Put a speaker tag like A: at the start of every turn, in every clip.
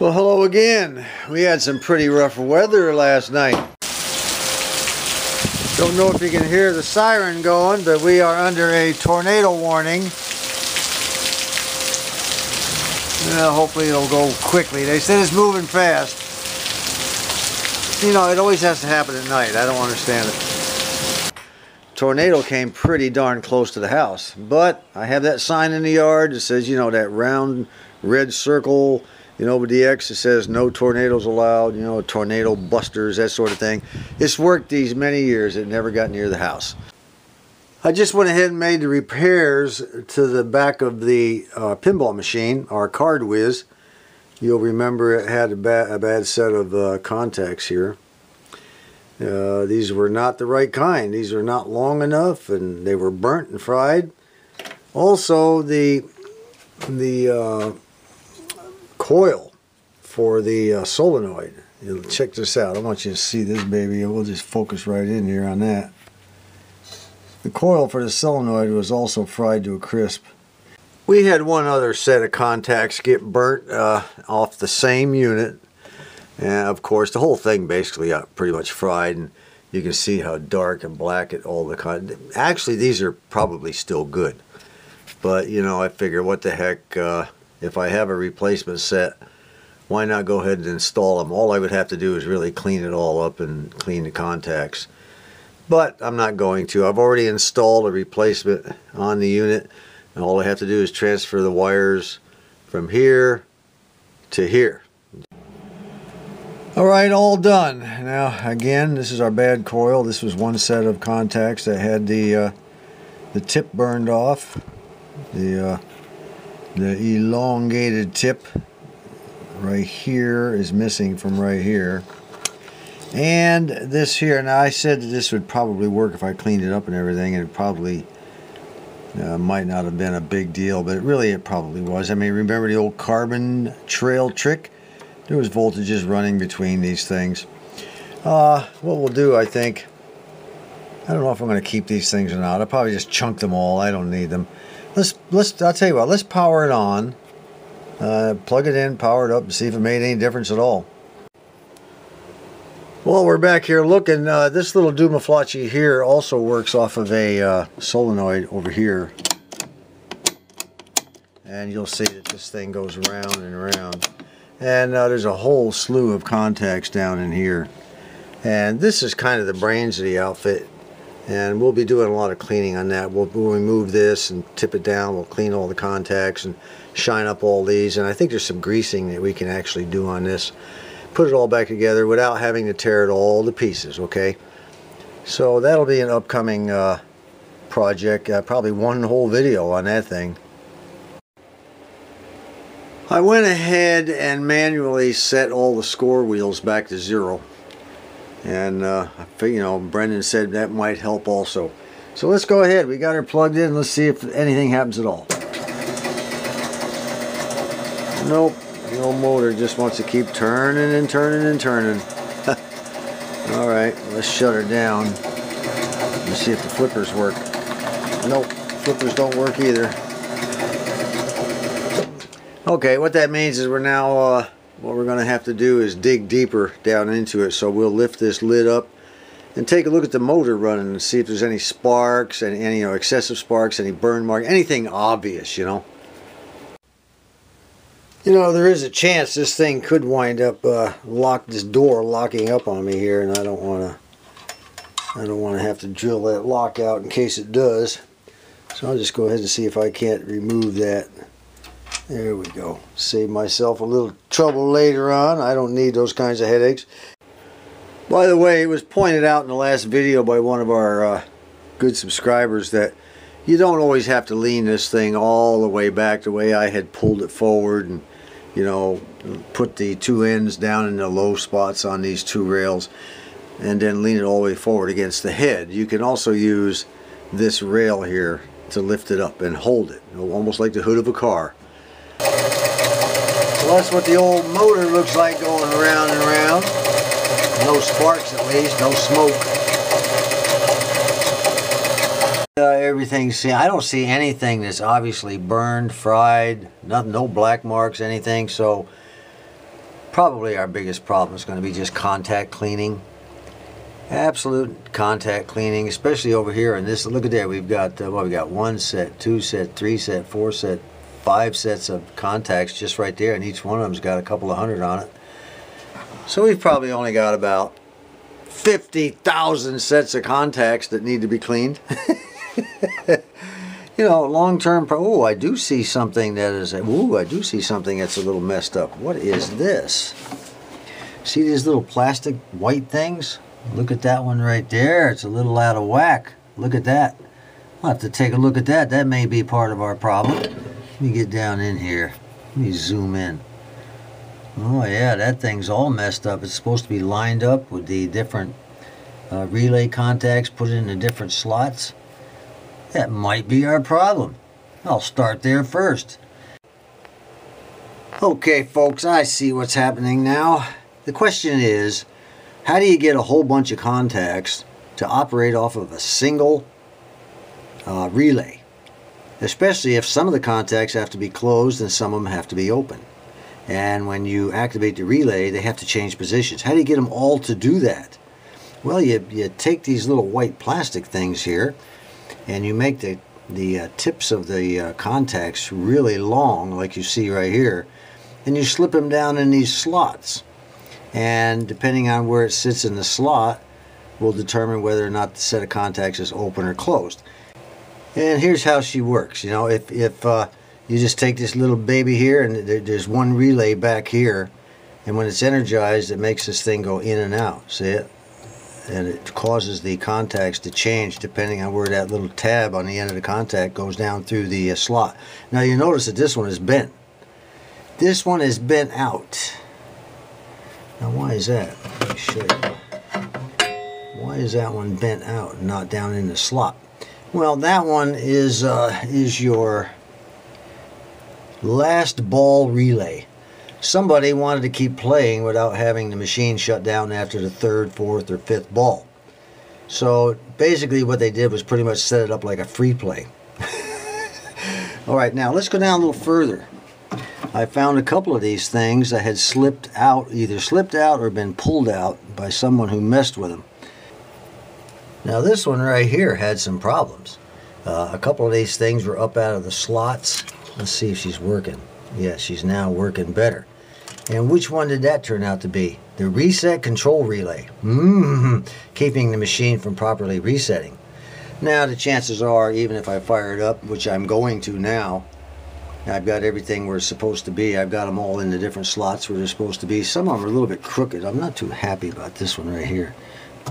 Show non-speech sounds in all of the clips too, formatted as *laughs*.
A: Well, hello again. We had some pretty rough weather last night. Don't know if you can hear the siren going, but we are under a tornado warning. Well, hopefully it'll go quickly. They said it's moving fast. You know, it always has to happen at night. I don't understand it. Tornado came pretty darn close to the house, but I have that sign in the yard that says, you know, that round red circle you know, with the X it says no tornadoes allowed, you know, tornado busters, that sort of thing. It's worked these many years. It never got near the house. I just went ahead and made the repairs to the back of the uh, pinball machine, our card whiz. You'll remember it had a, ba a bad set of uh, contacts here. Uh, these were not the right kind. These were not long enough and they were burnt and fried. Also, the the uh, coil for the uh, solenoid. check this out. I want you to see this baby. We'll just focus right in here on that. The coil for the solenoid was also fried to a crisp. We had one other set of contacts get burnt uh, off the same unit. And of course, the whole thing basically got pretty much fried. And you can see how dark and black it all the con Actually, these are probably still good. But, you know, I figure what the heck, uh, if I have a replacement set, why not go ahead and install them? All I would have to do is really clean it all up and clean the contacts. But I'm not going to. I've already installed a replacement on the unit. And all I have to do is transfer the wires from here to here. Alright, all done. Now, again, this is our bad coil. This was one set of contacts that had the, uh, the tip burned off. The uh, the elongated tip right here is missing from right here. And this here now I said that this would probably work if I cleaned it up and everything and it probably uh, might not have been a big deal but really it probably was. I mean remember the old carbon trail trick? There was voltages running between these things. Uh, what we'll do I think I don't know if I'm going to keep these things or not. I'll probably just chunk them all. I don't need them let's let's I'll tell you what let's power it on uh, plug it in power it up and see if it made any difference at all. Well we're back here looking uh, this little Dumaflachi here also works off of a uh, solenoid over here. And you'll see that this thing goes around and around and uh, there's a whole slew of contacts down in here. And this is kind of the brains of the outfit and we'll be doing a lot of cleaning on that. We'll, we'll, remove this and tip it down. We'll clean all the contacts and shine up all these. And I think there's some greasing that we can actually do on this. Put it all back together without having to tear it all to pieces okay? So that'll be an upcoming uh, project. Uh, probably one whole video on that thing. I went ahead and manually set all the score wheels back to zero and uh, you know Brendan said that might help also. So let's go ahead. We got her plugged in. Let's see if anything happens at all. Nope. The old motor just wants to keep turning and turning and turning. *laughs* Alright let's shut her down. Let's see if the flippers work. Nope. Flippers don't work either. Okay. What that means is we're now uh, what we're going to have to do is dig deeper down into it so we'll lift this lid up and take a look at the motor running and see if there's any sparks and any you know excessive sparks any burn mark anything obvious you know? You know there is a chance this thing could wind up uh, lock this door locking up on me here and I don't want to I don't want to have to drill that lock out in case it does. So I'll just go ahead and see if I can't remove that there we go. Save myself a little trouble later on. I don't need those kinds of headaches. By the way, it was pointed out in the last video by one of our uh, good subscribers that you don't always have to lean this thing all the way back the way I had pulled it forward and you know put the two ends down in the low spots on these two rails and then lean it all the way forward against the head. You can also use this rail here to lift it up and hold it almost like the hood of a car. So that's what the old motor looks like going around and around. No sparks at least, no smoke. Uh, everything's, I don't see anything that's obviously burned, fried, nothing, no black marks, anything. So probably our biggest problem is going to be just contact cleaning. Absolute contact cleaning, especially over here. And this, look at that. We've got uh, well, we got one set, two set, three set, four set, five sets of contacts just right there, and each one of them's got a couple of hundred on it. So we've probably only got about 50,000 sets of contacts that need to be cleaned. *laughs* you know, long-term, oh, I do see something that is, ooh, I do see something that's a little messed up. What is this? See these little plastic white things? Look at that one right there. It's a little out of whack. Look at that. I'll have to take a look at that. That may be part of our problem. Let me get down in here. Let me zoom in. Oh yeah, that thing's all messed up. It's supposed to be lined up with the different uh, relay contacts put in the different slots. That might be our problem. I'll start there first. Okay folks, I see what's happening now. The question is, how do you get a whole bunch of contacts to operate off of a single uh, relay? Especially if some of the contacts have to be closed and some of them have to be open. And when you activate the relay, they have to change positions. How do you get them all to do that? Well, you, you take these little white plastic things here, and you make the, the uh, tips of the uh, contacts really long, like you see right here, and you slip them down in these slots. And depending on where it sits in the slot, will determine whether or not the set of contacts is open or closed. And here's how she works. You know, if, if uh, you just take this little baby here and there's one relay back here and when it's energized it makes this thing go in and out see it? And it causes the contacts to change depending on where that little tab on the end of the contact goes down through the uh, slot. Now you notice that this one is bent. This one is bent out. Now why is that? Let me show you. Why is that one bent out and not down in the slot well that one is uh, is your last ball relay. Somebody wanted to keep playing without having the machine shut down after the third, fourth, or fifth ball. So basically what they did was pretty much set it up like a free play. *laughs* Alright, now let's go down a little further. I found a couple of these things that had slipped out, either slipped out or been pulled out by someone who messed with them. Now this one right here had some problems. Uh, a couple of these things were up out of the slots Let's see if she's working. Yeah, she's now working better. And which one did that turn out to be? The reset control relay. Mmm, keeping the machine from properly resetting. Now the chances are, even if I fire it up, which I'm going to now, I've got everything where it's supposed to be. I've got them all in the different slots where they're supposed to be. Some of them are a little bit crooked. I'm not too happy about this one right here.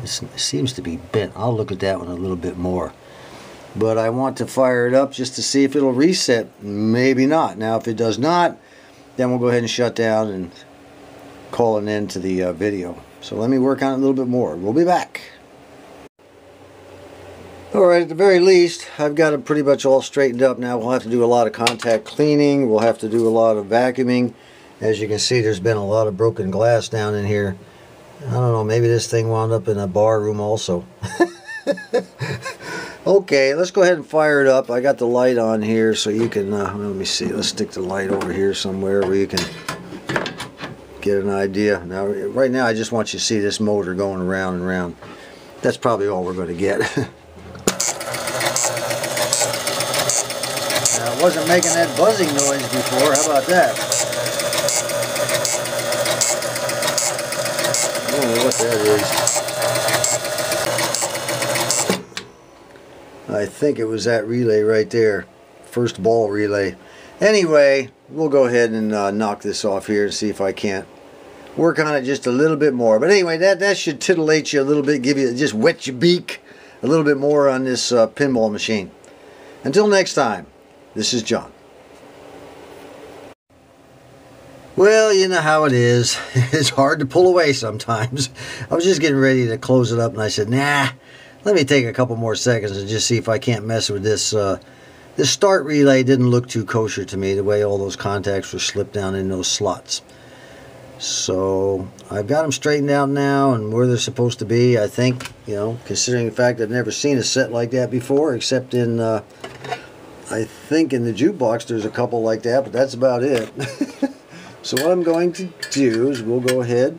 A: This seems to be bent. I'll look at that one a little bit more but I want to fire it up just to see if it'll reset. Maybe not. Now, if it does not, then we'll go ahead and shut down and call an end to the uh, video. So let me work on it a little bit more. We'll be back. Alright, at the very least, I've got it pretty much all straightened up now. We'll have to do a lot of contact cleaning. We'll have to do a lot of vacuuming. As you can see, there's been a lot of broken glass down in here. I don't know, maybe this thing wound up in a bar room also. *laughs* Okay, let's go ahead and fire it up. I got the light on here so you can, uh, let me see, let's stick the light over here somewhere where you can get an idea. Now, right now I just want you to see this motor going around and around. That's probably all we're going to get. *laughs* now, it wasn't making that buzzing noise before. How about that? I don't know what that is. I think it was that relay right there. First ball relay. Anyway, we'll go ahead and uh, knock this off here and see if I can't work on it just a little bit more. But anyway, that, that should titillate you a little bit, give you, just wet your beak a little bit more on this uh, pinball machine. Until next time, this is John. Well, you know how it is. *laughs* It's hard to pull away sometimes. *laughs* I was just getting ready to close it up and I said, nah, let me take a couple more seconds and just see if I can't mess with this. Uh, this start relay didn't look too kosher to me, the way all those contacts were slipped down in those slots. So I've got them straightened out now and where they're supposed to be. I think, you know, considering the fact I've never seen a set like that before, except in, uh, I think in the jukebox there's a couple like that, but that's about it. *laughs* So what I'm going to do is we'll go ahead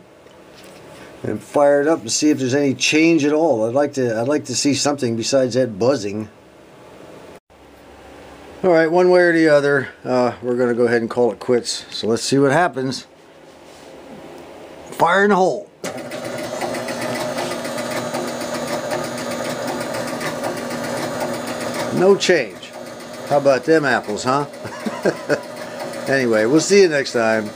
A: and fire it up and see if there's any change at all. I'd like to I'd like to see something besides that buzzing. All right, one way or the other, uh, we're going to go ahead and call it quits. So let's see what happens. Fire in the hole. No change. How about them apples, huh? *laughs* anyway, we'll see you next time.